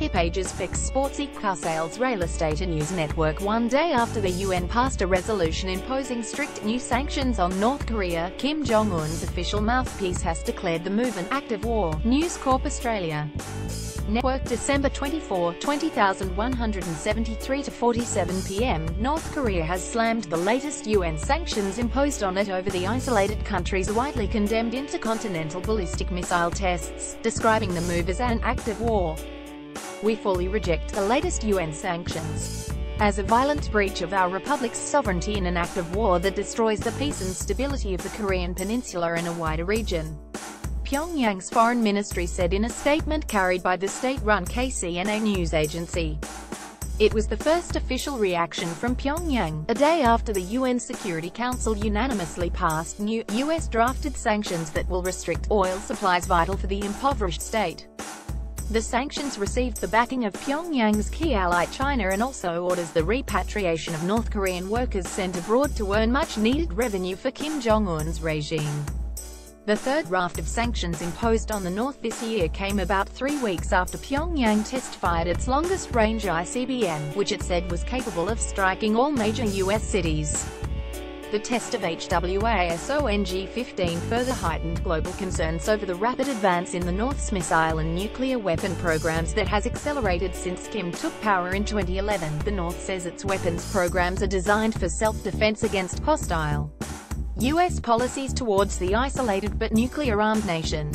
Hipages fix sportsy car sales real Estate and News Network one day after the UN passed a resolution imposing strict new sanctions on North Korea, Kim Jong-un's official mouthpiece has declared the move an act of war, News Corp Australia. Network December 24, 20,173 to 47 p.m. North Korea has slammed the latest UN sanctions imposed on it over the isolated country's widely condemned intercontinental ballistic missile tests, describing the move as an act of war. We fully reject the latest UN sanctions as a violent breach of our republic's sovereignty in an act of war that destroys the peace and stability of the Korean peninsula and a wider region. Pyongyang's foreign ministry said in a statement carried by the state-run KCNA news agency. It was the first official reaction from Pyongyang, a day after the UN Security Council unanimously passed new, US-drafted sanctions that will restrict oil supplies vital for the impoverished state. The sanctions received the backing of Pyongyang's key ally China and also orders the repatriation of North Korean workers sent abroad to earn much-needed revenue for Kim Jong-un's regime. The third raft of sanctions imposed on the North this year came about three weeks after Pyongyang test-fired its longest-range ICBM, which it said was capable of striking all major U.S. cities. The test of HWASONG-15 further heightened global concerns over the rapid advance in the North's missile and nuclear weapon programs that has accelerated since Kim took power in 2011. The North says its weapons programs are designed for self-defense against hostile U.S. policies towards the isolated but nuclear-armed nation.